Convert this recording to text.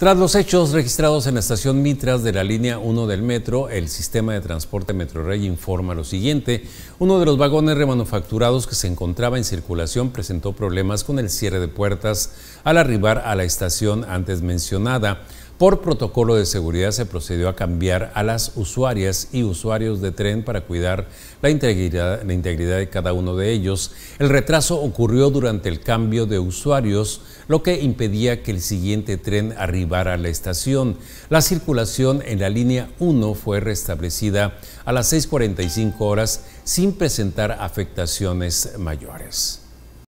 Tras los hechos registrados en la estación Mitras de la línea 1 del metro, el sistema de transporte Metrorrey informa lo siguiente. Uno de los vagones remanufacturados que se encontraba en circulación presentó problemas con el cierre de puertas al arribar a la estación antes mencionada. Por protocolo de seguridad se procedió a cambiar a las usuarias y usuarios de tren para cuidar la integridad, de cada uno de ellos. El retraso ocurrió durante el cambio de usuarios, lo que impedía que el siguiente tren arribara a la estación. La circulación en la línea 1 fue restablecida a las 6.45 horas sin presentar afectaciones mayores.